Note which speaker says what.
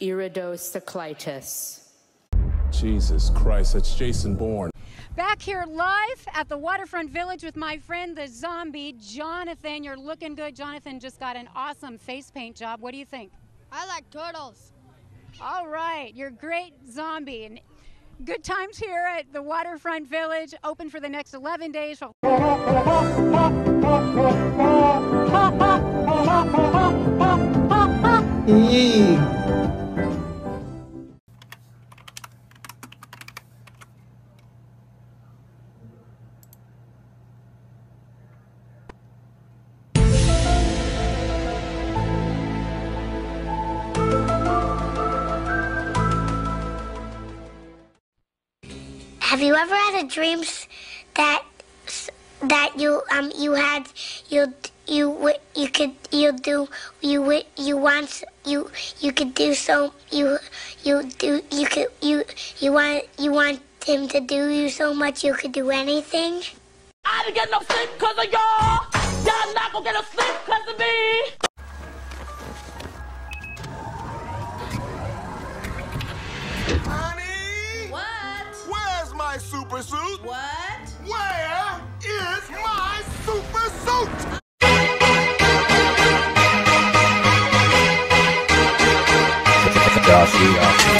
Speaker 1: iridocyclitis.
Speaker 2: Jesus Christ, that's Jason Bourne.
Speaker 3: Back here live at the Waterfront Village with my friend the zombie, Jonathan. You're looking good. Jonathan just got an awesome face paint job. What do you think?
Speaker 4: I like turtles.
Speaker 3: All right, you're great zombie. And good times here at the Waterfront Village, open for the next 11 days.
Speaker 5: Have you ever had a dream that that you um you had you you you could you do you you want you you could do so you you do you could you you want you want him to do you so much you could do anything?
Speaker 6: I didn't get no sleep cause of y'all. Y'all not gonna get no sleep cause of me.
Speaker 7: Super suit?
Speaker 8: What?
Speaker 7: Where is my super suit?
Speaker 9: Josh, you,